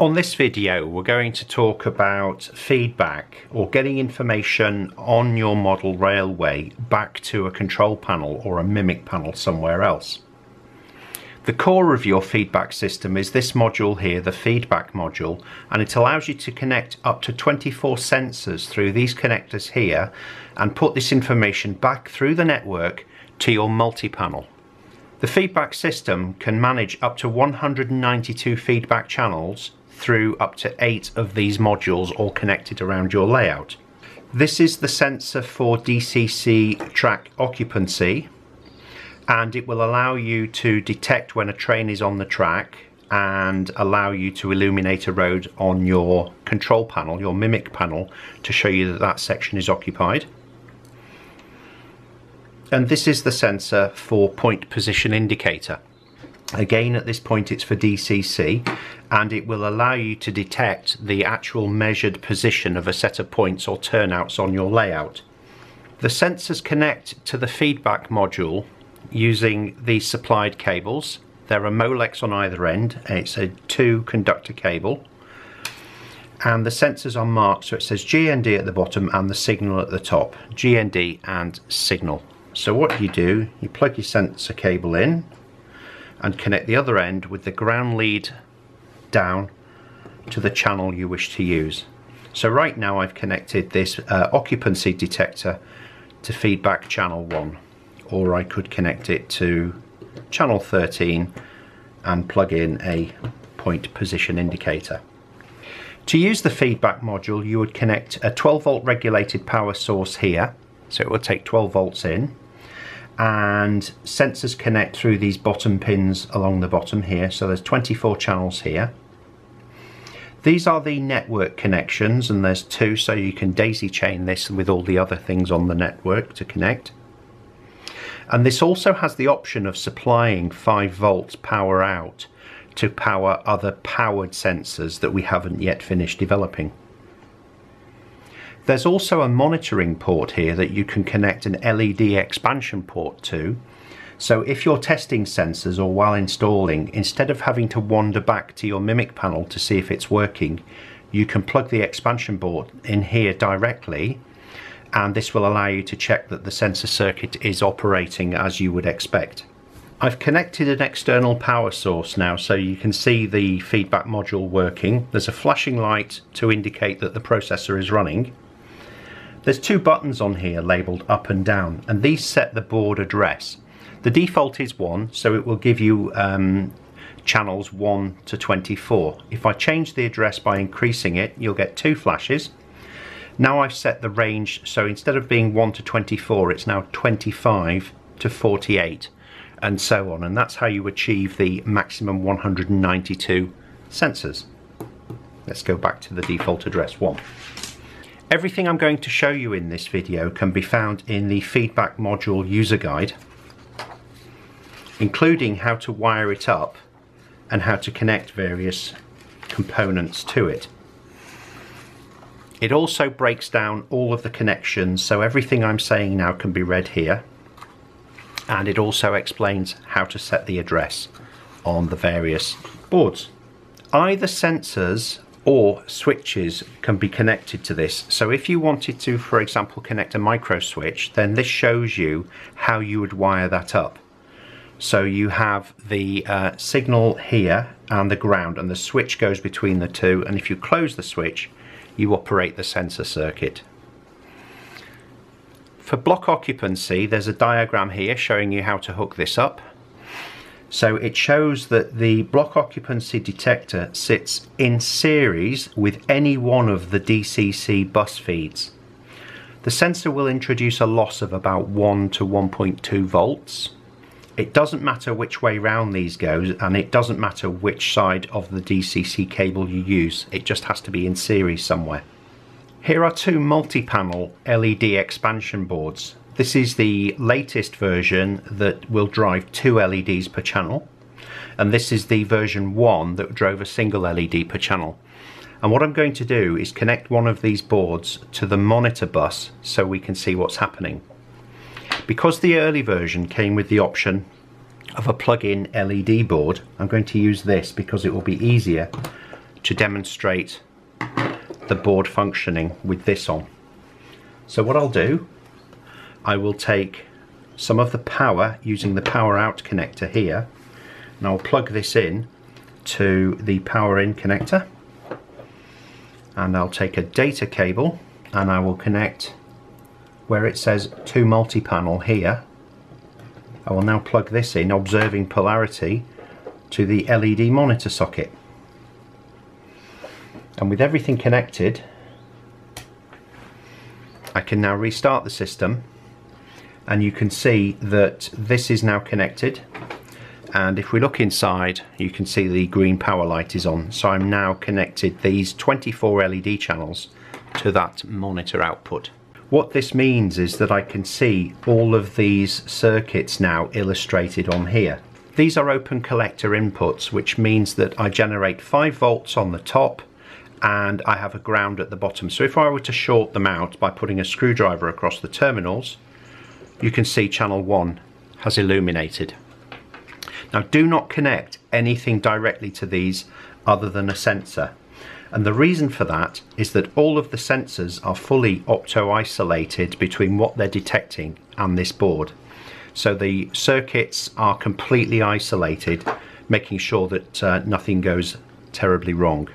On this video we're going to talk about feedback or getting information on your model railway back to a control panel or a mimic panel somewhere else. The core of your feedback system is this module here, the feedback module, and it allows you to connect up to 24 sensors through these connectors here and put this information back through the network to your multi-panel. The feedback system can manage up to 192 feedback channels through up to eight of these modules all connected around your layout. This is the sensor for DCC track occupancy and it will allow you to detect when a train is on the track and allow you to illuminate a road on your control panel, your mimic panel, to show you that that section is occupied. And this is the sensor for point position indicator. Again, at this point it's for DCC and it will allow you to detect the actual measured position of a set of points or turnouts on your layout. The sensors connect to the feedback module using these supplied cables. There are Molex on either end. It's a two conductor cable. And the sensors are marked so it says GND at the bottom and the signal at the top. GND and signal. So what you do, you plug your sensor cable in and connect the other end with the ground lead down to the channel you wish to use. So right now I've connected this uh, occupancy detector to feedback channel 1 or I could connect it to channel 13 and plug in a point position indicator. To use the feedback module you would connect a 12 volt regulated power source here so it will take 12 volts in and sensors connect through these bottom pins along the bottom here. So there's 24 channels here. These are the network connections and there's two so you can daisy chain this with all the other things on the network to connect. And this also has the option of supplying 5 volts power out to power other powered sensors that we haven't yet finished developing. There's also a monitoring port here that you can connect an LED expansion port to. So if you're testing sensors or while installing, instead of having to wander back to your Mimic panel to see if it's working, you can plug the expansion board in here directly and this will allow you to check that the sensor circuit is operating as you would expect. I've connected an external power source now so you can see the feedback module working. There's a flashing light to indicate that the processor is running. There's two buttons on here labelled up and down and these set the board address. The default is 1 so it will give you um, channels 1 to 24. If I change the address by increasing it you'll get two flashes now I've set the range, so instead of being 1 to 24, it's now 25 to 48, and so on. And that's how you achieve the maximum 192 sensors. Let's go back to the default address 1. Everything I'm going to show you in this video can be found in the feedback module user guide, including how to wire it up and how to connect various components to it. It also breaks down all of the connections, so everything I'm saying now can be read here. And it also explains how to set the address on the various boards. Either sensors or switches can be connected to this. So if you wanted to, for example, connect a micro switch, then this shows you how you would wire that up. So you have the uh, signal here and the ground and the switch goes between the two and if you close the switch you operate the sensor circuit. For block occupancy there's a diagram here showing you how to hook this up. So it shows that the block occupancy detector sits in series with any one of the DCC bus feeds. The sensor will introduce a loss of about 1 to 1.2 volts it doesn't matter which way round these goes and it doesn't matter which side of the DCC cable you use, it just has to be in series somewhere. Here are two multi-panel LED expansion boards. This is the latest version that will drive two LEDs per channel and this is the version 1 that drove a single LED per channel. And what I'm going to do is connect one of these boards to the monitor bus so we can see what's happening. Because the early version came with the option of a plug-in LED board, I'm going to use this because it will be easier to demonstrate the board functioning with this on. So what I'll do, I will take some of the power using the power out connector here and I'll plug this in to the power in connector. And I'll take a data cable and I will connect where it says to multi-panel here. I will now plug this in observing polarity to the LED monitor socket. And with everything connected I can now restart the system and you can see that this is now connected and if we look inside you can see the green power light is on so I'm now connected these 24 LED channels to that monitor output. What this means is that I can see all of these circuits now illustrated on here. These are open collector inputs which means that I generate 5 volts on the top and I have a ground at the bottom. So if I were to short them out by putting a screwdriver across the terminals you can see channel 1 has illuminated. Now do not connect anything directly to these other than a sensor. And the reason for that is that all of the sensors are fully opto-isolated between what they're detecting and this board. So the circuits are completely isolated, making sure that uh, nothing goes terribly wrong.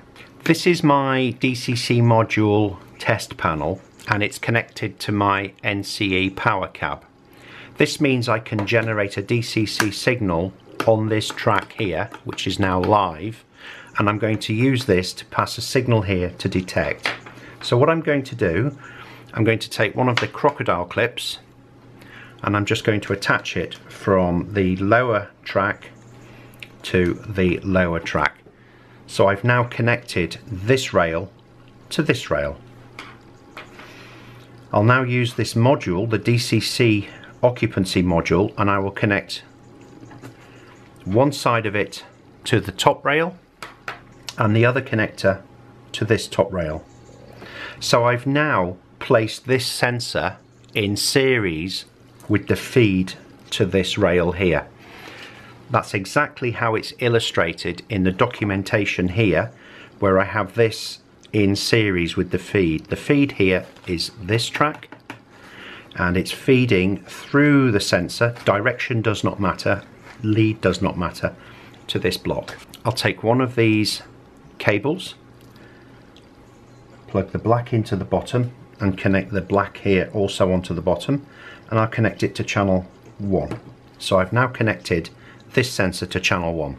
This is my DCC module test panel and it's connected to my NCE power cab. This means I can generate a DCC signal on this track here, which is now live, and I'm going to use this to pass a signal here to detect. So what I'm going to do, I'm going to take one of the crocodile clips and I'm just going to attach it from the lower track to the lower track. So I've now connected this rail to this rail. I'll now use this module, the DCC occupancy module and I will connect one side of it to the top rail and the other connector to this top rail. So I've now placed this sensor in series with the feed to this rail here. That's exactly how it's illustrated in the documentation here where I have this in series with the feed. The feed here is this track and it's feeding through the sensor. Direction does not matter, lead does not matter to this block. I'll take one of these cables, plug the black into the bottom and connect the black here also onto the bottom and I'll connect it to channel 1. So I've now connected this sensor to channel 1.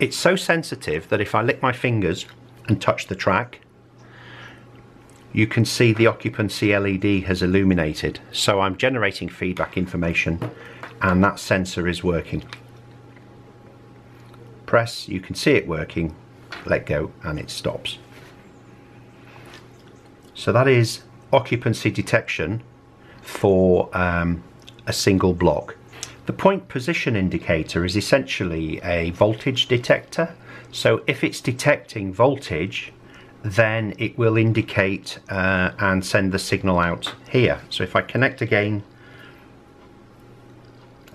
It's so sensitive that if I lick my fingers and touch the track you can see the occupancy LED has illuminated. So I'm generating feedback information and that sensor is working. Press, you can see it working, let go and it stops. So that is occupancy detection for um, a single block. The point position indicator is essentially a voltage detector. So if it's detecting voltage, then it will indicate uh, and send the signal out here. So if I connect again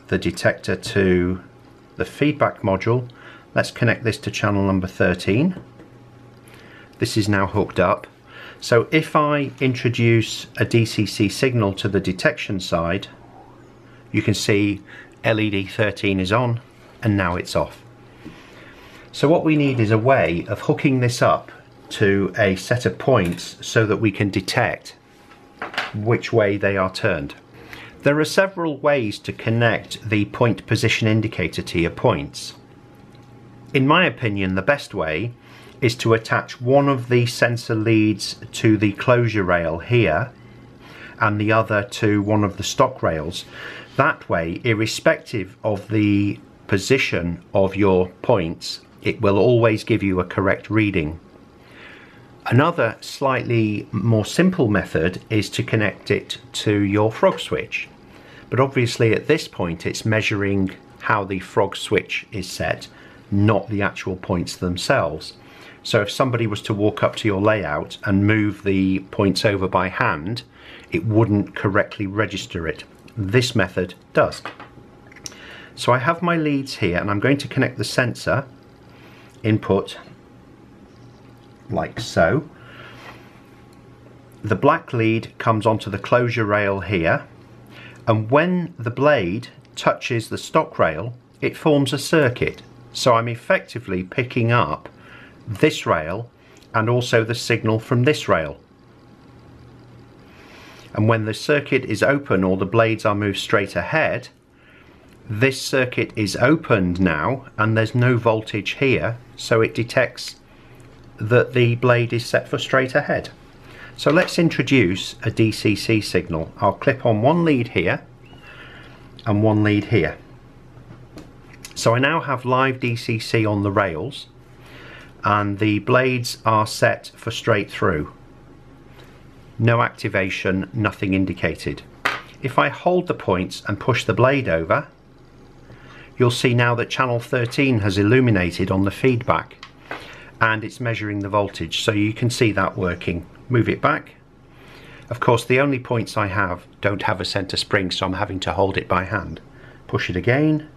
the detector to the feedback module, let's connect this to channel number 13. This is now hooked up. So if I introduce a DCC signal to the detection side, you can see LED 13 is on and now it's off. So what we need is a way of hooking this up to a set of points so that we can detect which way they are turned. There are several ways to connect the point position indicator to your points. In my opinion, the best way is to attach one of the sensor leads to the closure rail here and the other to one of the stock rails. That way, irrespective of the position of your points, it will always give you a correct reading. Another slightly more simple method is to connect it to your frog switch. But obviously at this point it's measuring how the frog switch is set, not the actual points themselves. So if somebody was to walk up to your layout and move the points over by hand, it wouldn't correctly register it. This method does. So I have my leads here and I'm going to connect the sensor input like so. The black lead comes onto the closure rail here and when the blade touches the stock rail it forms a circuit so I'm effectively picking up this rail and also the signal from this rail and when the circuit is open or the blades are moved straight ahead this circuit is opened now and there's no voltage here so it detects that the blade is set for straight ahead. So let's introduce a DCC signal. I'll clip on one lead here and one lead here. So I now have live DCC on the rails and the blades are set for straight through. No activation, nothing indicated. If I hold the points and push the blade over, you'll see now that channel 13 has illuminated on the feedback and it's measuring the voltage so you can see that working. Move it back. Of course the only points I have don't have a center spring so I'm having to hold it by hand. Push it again.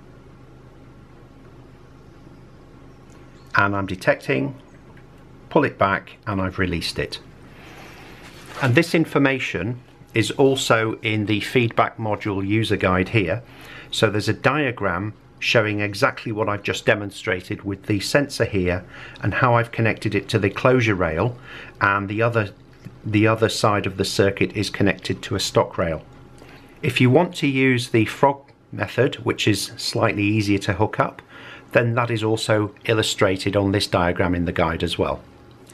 And I'm detecting. Pull it back and I've released it. And this information is also in the feedback module user guide here. So there's a diagram showing exactly what I've just demonstrated with the sensor here and how I've connected it to the closure rail and the other the other side of the circuit is connected to a stock rail. If you want to use the frog method which is slightly easier to hook up then that is also illustrated on this diagram in the guide as well.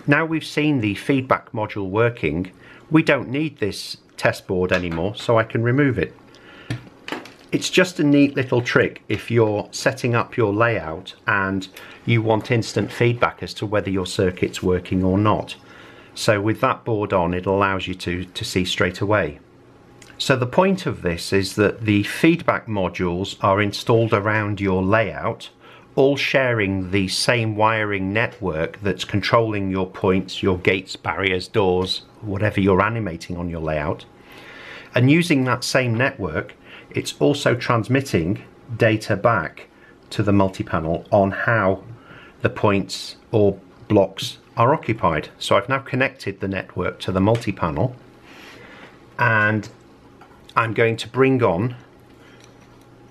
Now we've seen the feedback module working we don't need this test board anymore so I can remove it. It's just a neat little trick if you're setting up your layout and you want instant feedback as to whether your circuit's working or not. So with that board on it allows you to, to see straight away. So the point of this is that the feedback modules are installed around your layout all sharing the same wiring network that's controlling your points, your gates, barriers, doors, whatever you're animating on your layout. And using that same network, it's also transmitting data back to the multi-panel on how the points or blocks are occupied. So I've now connected the network to the multi-panel and I'm going to bring on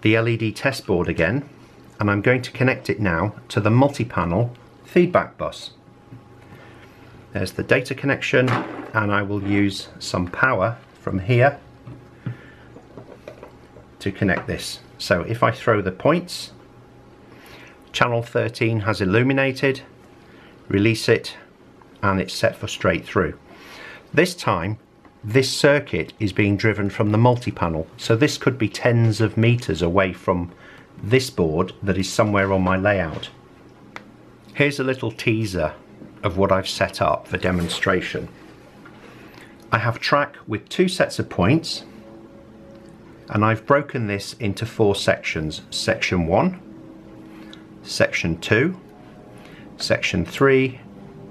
the LED test board again and I'm going to connect it now to the multi-panel feedback bus. There's the data connection and I will use some power from here to connect this. So if I throw the points, channel 13 has illuminated, release it, and it's set for straight through. This time, this circuit is being driven from the multi-panel, so this could be tens of meters away from this board that is somewhere on my layout. Here's a little teaser of what I've set up for demonstration. I have track with two sets of points and I've broken this into four sections. Section 1, Section 2, Section 3,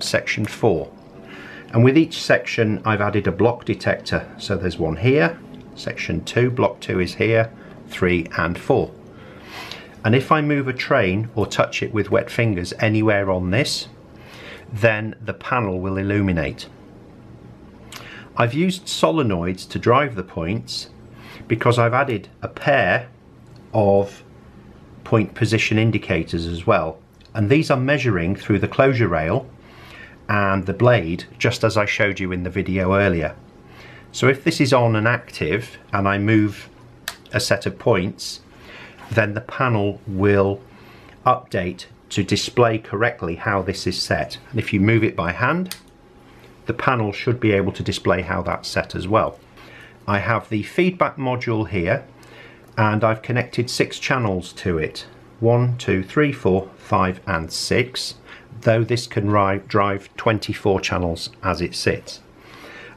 Section 4. And with each section I've added a block detector. So there's one here, Section 2, Block 2 is here, 3 and 4. And if I move a train or touch it with wet fingers anywhere on this, then the panel will illuminate. I've used solenoids to drive the points because I've added a pair of point position indicators as well and these are measuring through the closure rail and the blade just as I showed you in the video earlier. So if this is on and active and I move a set of points then the panel will update to display correctly how this is set and if you move it by hand the panel should be able to display how that's set as well. I have the feedback module here and I've connected six channels to it. One, two, three, four, five and six, though this can drive 24 channels as it sits.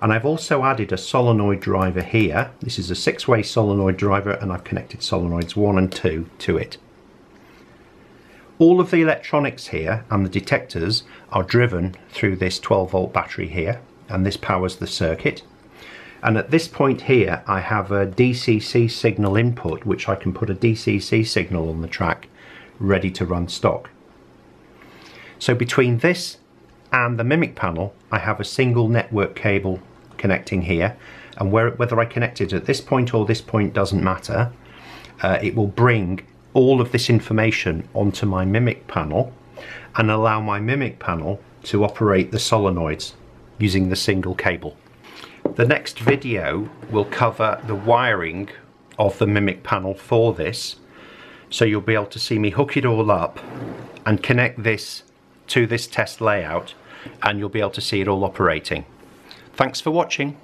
And I've also added a solenoid driver here. This is a six-way solenoid driver and I've connected solenoids one and two to it. All of the electronics here and the detectors are driven through this 12 volt battery here and this powers the circuit and at this point here I have a DCC signal input which I can put a DCC signal on the track ready to run stock. So between this and the Mimic panel, I have a single network cable connecting here and where, whether I connect it at this point or this point doesn't matter. Uh, it will bring all of this information onto my Mimic panel and allow my Mimic panel to operate the solenoids using the single cable. The next video will cover the wiring of the Mimic panel for this so you'll be able to see me hook it all up and connect this to this test layout and you'll be able to see it all operating. Thanks for watching.